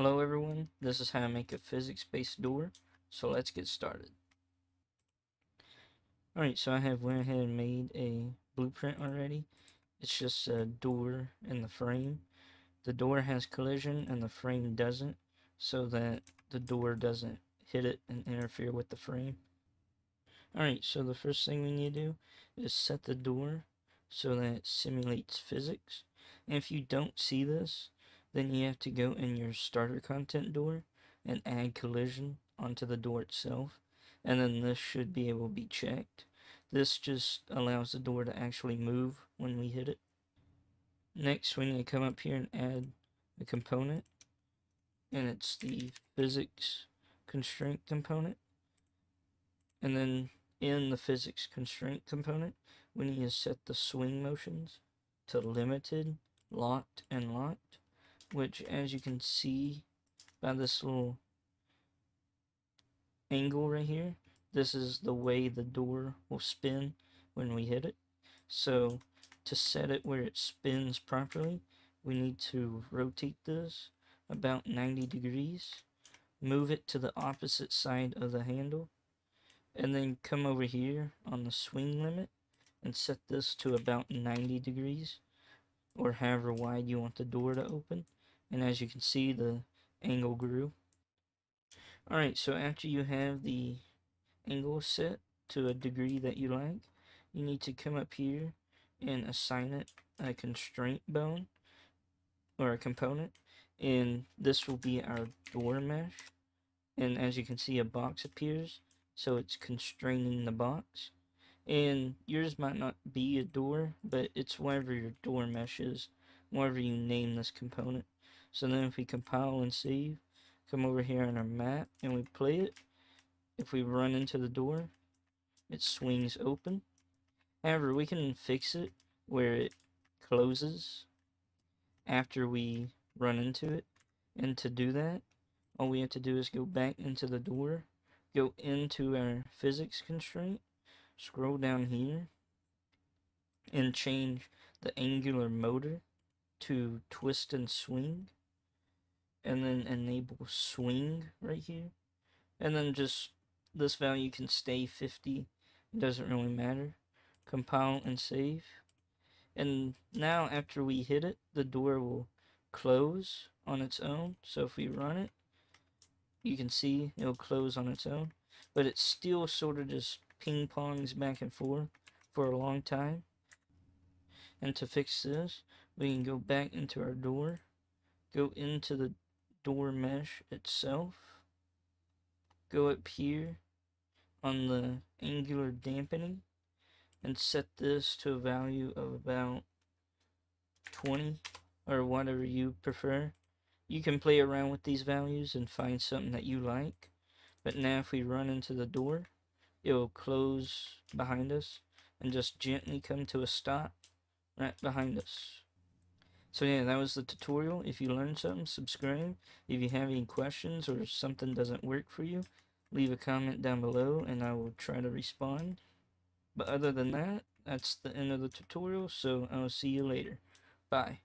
Hello everyone, this is how I make a physics-based door, so let's get started. Alright, so I have went ahead and made a blueprint already. It's just a door and the frame. The door has collision and the frame doesn't, so that the door doesn't hit it and interfere with the frame. Alright, so the first thing we need to do is set the door so that it simulates physics. And if you don't see this, then you have to go in your starter content door and add collision onto the door itself. And then this should be able to be checked. This just allows the door to actually move when we hit it. Next, we need to come up here and add a component. And it's the physics constraint component. And then in the physics constraint component, we need to set the swing motions to limited, locked, and locked which as you can see by this little angle right here, this is the way the door will spin when we hit it. So to set it where it spins properly, we need to rotate this about 90 degrees, move it to the opposite side of the handle, and then come over here on the swing limit and set this to about 90 degrees or however wide you want the door to open and as you can see the angle grew. Alright so after you have the angle set to a degree that you like you need to come up here and assign it a constraint bone or a component and this will be our door mesh. And as you can see a box appears so it's constraining the box. And yours might not be a door but it's whatever your door mesh is whatever you name this component so then if we compile and save, come over here on our map and we play it, if we run into the door, it swings open. However, we can fix it where it closes after we run into it. And to do that, all we have to do is go back into the door, go into our physics constraint, scroll down here, and change the angular motor to twist and swing and then enable swing right here. And then just this value can stay 50 it doesn't really matter. Compile and save. And now after we hit it the door will close on its own. So if we run it you can see it'll close on its own. But it still sort of just ping pongs back and forth for a long time. And to fix this we can go back into our door go into the door mesh itself. Go up here on the angular dampening and set this to a value of about 20 or whatever you prefer. You can play around with these values and find something that you like. But now if we run into the door, it will close behind us and just gently come to a stop right behind us. So yeah, that was the tutorial. If you learned something, subscribe. If you have any questions or something doesn't work for you, leave a comment down below and I will try to respond. But other than that, that's the end of the tutorial, so I will see you later. Bye.